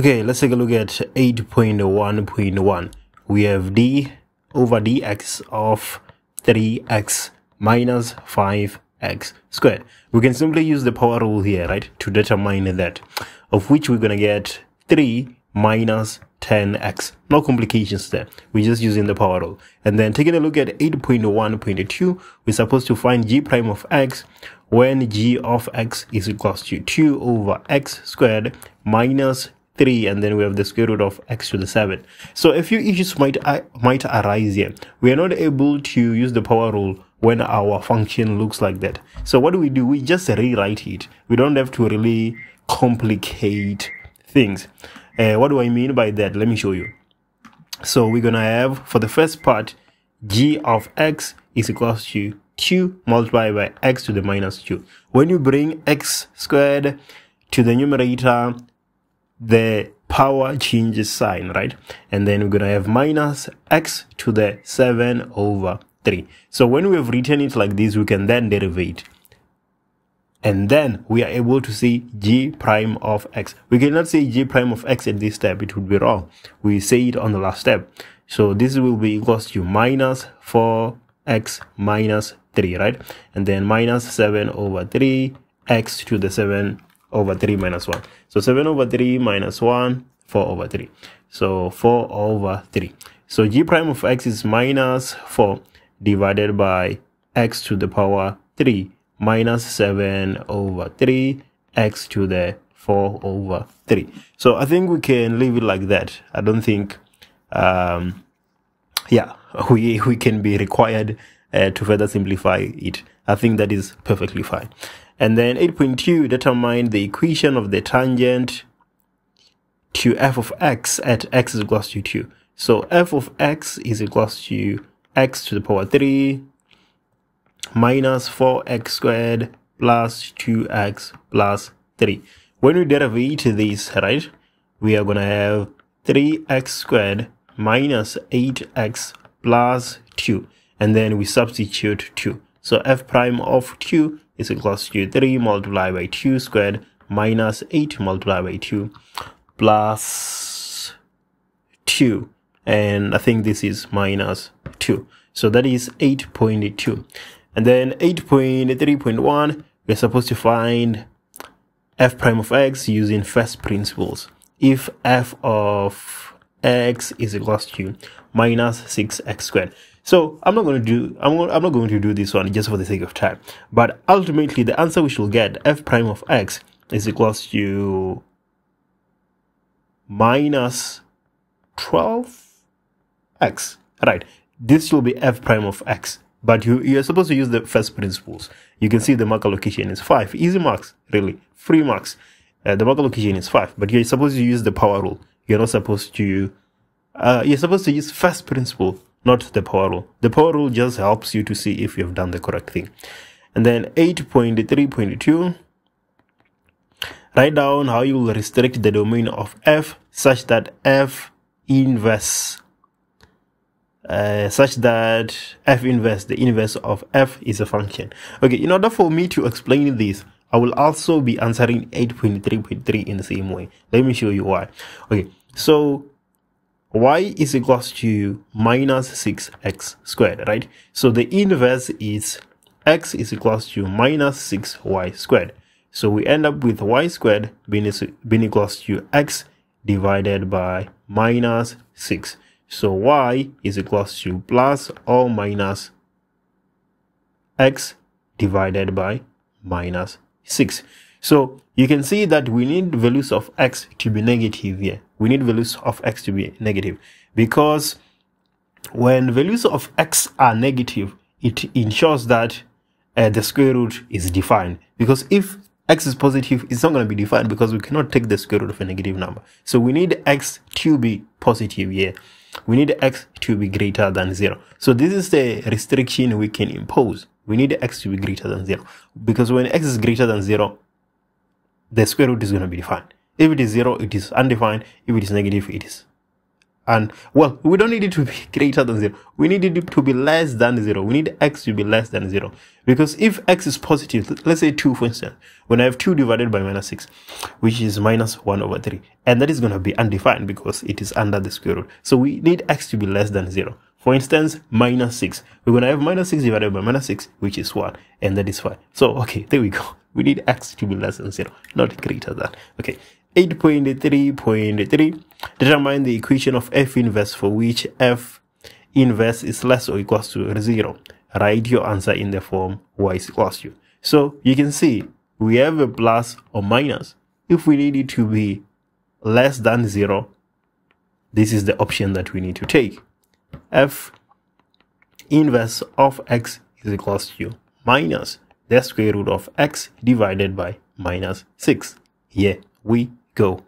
Okay, let's take a look at 8.1.1. We have d over dx of 3x minus 5x squared. We can simply use the power rule here, right, to determine that, of which we're going to get 3 minus 10x. No complications there. We're just using the power rule. And then taking a look at 8.1.2, we're supposed to find g prime of x when g of x is equals to 2 over x squared minus 3 and then we have the square root of x to the 7 so a few issues might might arise here. We are not able to use the power rule when our function looks like that. So what do we do? We just rewrite it. We don't have to really complicate things. Uh, what do i mean by that? Let me show you. So we're gonna have for the first part g of x is equals to 2 multiplied by x to the minus 2 when you bring x squared to the numerator the power changes sign, right? And then we're going to have minus x to the 7 over 3. So when we have written it like this, we can then derivate. And then we are able to see g prime of x. We cannot say g prime of x at this step. It would be wrong. We say it on the last step. So this will be equals to minus 4x minus 3, right? And then minus 7 over 3 x to the 7 over 3 minus 1. So 7 over 3 minus 1, 4 over 3. So 4 over 3. So g prime of x is minus 4 divided by x to the power 3 minus 7 over 3 x to the 4 over 3. So I think we can leave it like that. I don't think, um, yeah, we, we can be required uh, to further simplify it. I think that is perfectly fine. And then 8.2 determine the equation of the tangent to f of x at x is equals to 2. So f of x is equals to x to the power 3 minus 4x squared plus 2x plus 3. When we derivate this, right, we are going to have 3x squared minus 8x plus 2. And then we substitute 2. So f prime of 2 is equals to 3 multiplied by 2 squared minus 8 multiplied by 2 plus 2 and I think this is minus 2 so that is 8.2 and then 8.3.1 we're supposed to find f prime of x using first principles. If f of x is equals to minus 6x squared so I'm not going to do I'm, I'm not going to do this one just for the sake of time. But ultimately, the answer we should get f prime of x is equals to minus 12x. Right. This will be f prime of x. But you, you're supposed to use the first principles. You can see the mark allocation is 5. Easy marks, really. Free marks. Uh, the mark allocation is 5. But you're supposed to use the power rule. You're not supposed to... Uh, you're supposed to use first principle not the power rule. The power rule just helps you to see if you have done the correct thing. And then 8.3.2, write down how you will restrict the domain of f such that f inverse uh, such that f inverse, the inverse of f is a function. Okay, in order for me to explain this, I will also be answering 8.3.3 in the same way. Let me show you why. Okay, so y is equals to minus 6x squared, right? So the inverse is x is equals to minus 6y squared. So we end up with y squared being, being equals to x divided by minus 6. So y is equals to plus or minus x divided by minus 6. So you can see that we need values of x to be negative here. We need values of x to be negative because when values of x are negative, it ensures that uh, the square root is defined. Because if x is positive, it's not going to be defined because we cannot take the square root of a negative number. So we need x to be positive here. We need x to be greater than 0. So this is the restriction we can impose. We need x to be greater than 0. Because when x is greater than 0, the square root is going to be defined. If it is 0, it is undefined. If it is negative, it is. And well we don't need it to be greater than 0 we need it to be less than 0 we need x to be less than 0 because if x is positive let's say 2 for instance when i have 2 divided by minus 6 which is minus 1 over 3 and that is going to be undefined because it is under the square root. So we need x to be less than 0 for instance minus 6 we're going to have minus 6 divided by minus 6 which is 1 and that is 5 so okay there we go. We need x to be less than 0 not greater than. Okay 8.3.3 determine the equation of f inverse for which f inverse is less or equals to 0 write your answer in the form y is equals to so you can see we have a plus or minus. If we need it to be less than 0 this is the option that we need to take. F inverse of x is equals to minus the square root of x divided by minus 6 here we go.